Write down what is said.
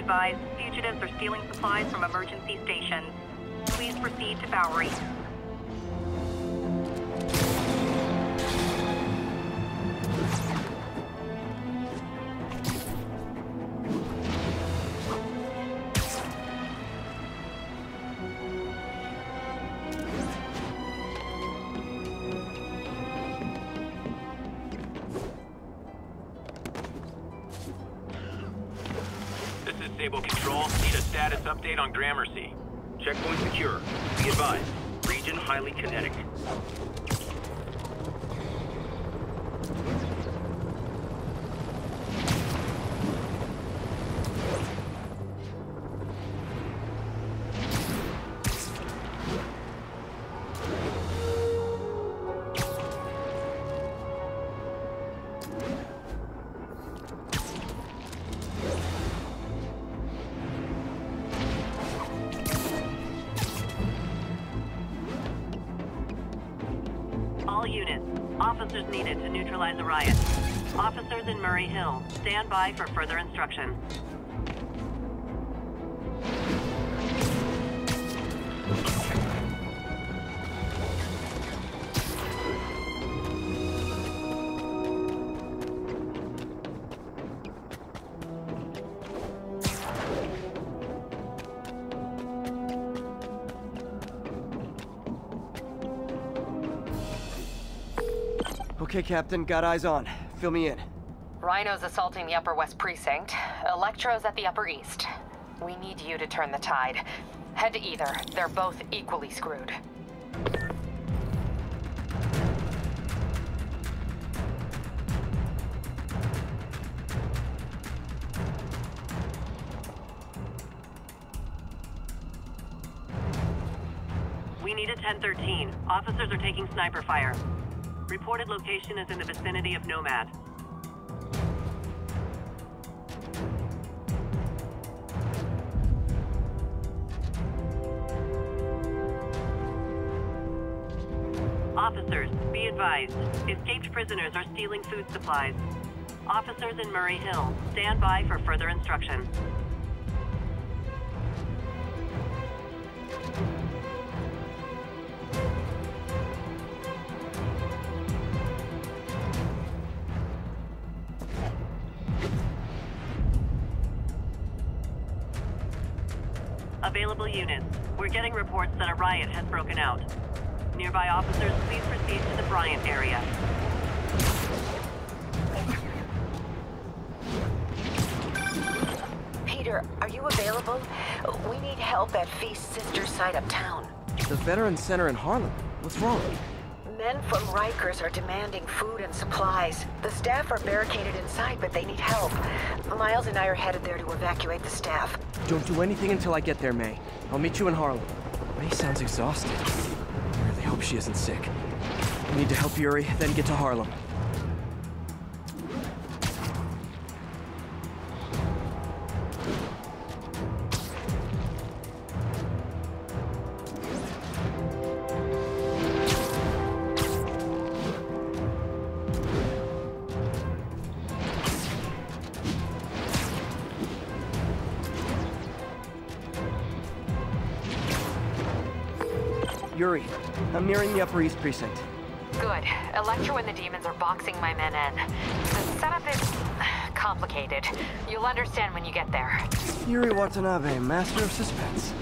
advised, fugitives are stealing supplies from emergency stations. Please proceed to Bowery. This is Sable Control. Need a status update on Gramercy. Checkpoint secure. Be advised. Region highly kinetic. Officers needed to neutralize the riot. Officers in Murray Hill, stand by for further instruction. Okay, Captain, got eyes on. Fill me in. Rhino's assaulting the Upper West Precinct. Electro's at the Upper East. We need you to turn the tide. Head to either. They're both equally screwed. We need a 1013. Officers are taking sniper fire. Reported location is in the vicinity of Nomad. Officers, be advised. Escaped prisoners are stealing food supplies. Officers in Murray Hill, stand by for further instruction. Available units. We're getting reports that a riot has broken out. Nearby officers, please proceed to the Bryant area. Peter, are you available? We need help at Feast's sister site uptown. The Veterans Center in Harlem. What's wrong? Men from Rikers are demanding food and supplies. The staff are barricaded inside, but they need help. Miles and I are headed there to evacuate the staff. Don't do anything until I get there, May. I'll meet you in Harlem. May sounds exhausted. I really hope she isn't sick. I need to help Yuri, then get to Harlem. Yuri, I'm nearing the Upper East Precinct. Good. Electro and the demons are boxing my men in. The setup is complicated. You'll understand when you get there. Yuri Watanabe, master of suspense.